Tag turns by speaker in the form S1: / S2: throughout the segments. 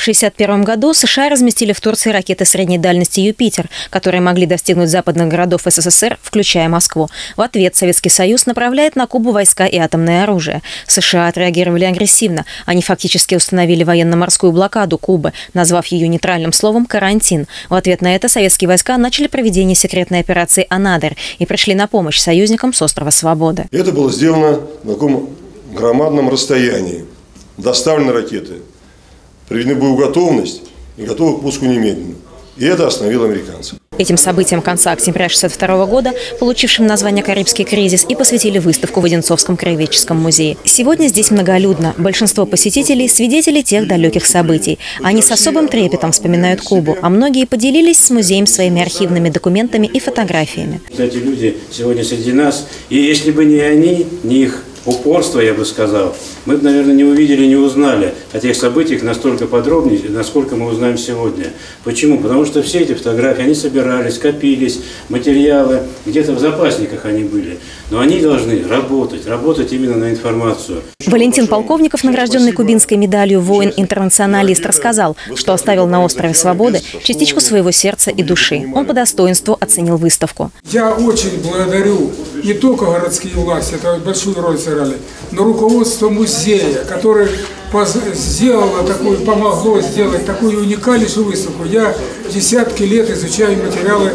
S1: В 1961 году США разместили в Турции ракеты средней дальности «Юпитер», которые могли достигнуть западных городов СССР, включая Москву. В ответ Советский Союз направляет на Кубу войска и атомное оружие. США отреагировали агрессивно. Они фактически установили военно-морскую блокаду Кубы, назвав ее нейтральным словом «карантин». В ответ на это советские войска начали проведение секретной операции «Анадырь» и пришли на помощь союзникам с острова Свободы.
S2: Это было сделано на таком громадном расстоянии. Доставлены ракеты – приведены боеготовность и готовы к пуску немедленно. И это остановило американцев.
S1: Этим событиям конца октября 1962 года, получившим название «Карибский кризис», и посвятили выставку в Одинцовском краеведческом музее. Сегодня здесь многолюдно. Большинство посетителей – свидетели тех далеких событий. Они с особым трепетом вспоминают Кубу, а многие поделились с музеем своими архивными документами и фотографиями.
S3: Эти люди сегодня среди нас, и если бы не они, не их упорство, я бы сказал, мы бы, наверное, не увидели, не узнали о тех событиях настолько подробнее, насколько мы узнаем сегодня. Почему? Потому что все эти фотографии, они собирались, копились, материалы, где-то в запасниках они были. Но они должны работать, работать именно на информацию.
S1: Валентин Полковников, награжденный кубинской медалью «Воин-интернационалист», рассказал, что оставил на острове Свободы частичку своего сердца и души. Он по достоинству оценил выставку.
S4: Я очень благодарю не только городские власти, это большую роль сыграли, но руководство музея, которое сделало такую, помогло сделать такую уникальнейшую выставку. Я десятки лет изучаю материалы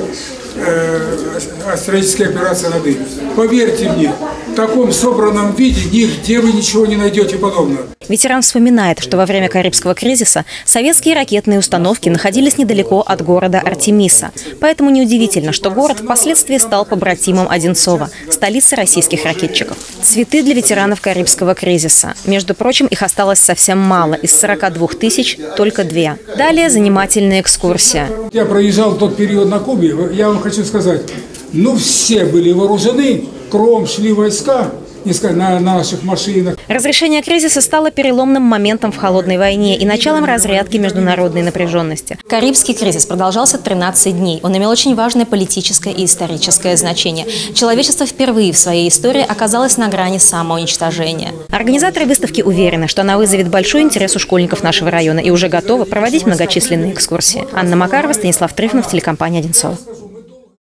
S4: э, стратегической операции на дым. Поверьте мне, в таком собранном виде нигде вы ничего не найдете подобного.
S1: Ветеран вспоминает, что во время Карибского кризиса советские ракетные установки находились недалеко от города Артемиса. Поэтому неудивительно, что город впоследствии стал побратимом Одинцова, столицы российских ракетчиков. Цветы для ветеранов Карибского кризиса. Между прочим, их осталось совсем мало. Из 42 тысяч только две. Далее занимательная экскурсия.
S4: Я проезжал тот период на Кубе. Я вам хочу сказать, ну все были вооружены, кром шли войска, на наших машинах.
S1: Разрешение кризиса стало переломным моментом в холодной войне и началом разрядки международной напряженности. Карибский кризис продолжался 13 дней. Он имел очень важное политическое и историческое значение. Человечество впервые в своей истории оказалось на грани самоуничтожения. Организаторы выставки уверены, что она вызовет большой интерес у школьников нашего района и уже готовы проводить многочисленные экскурсии. Анна Макарова, Станислав Трифонов, телекомпания «Одинцова».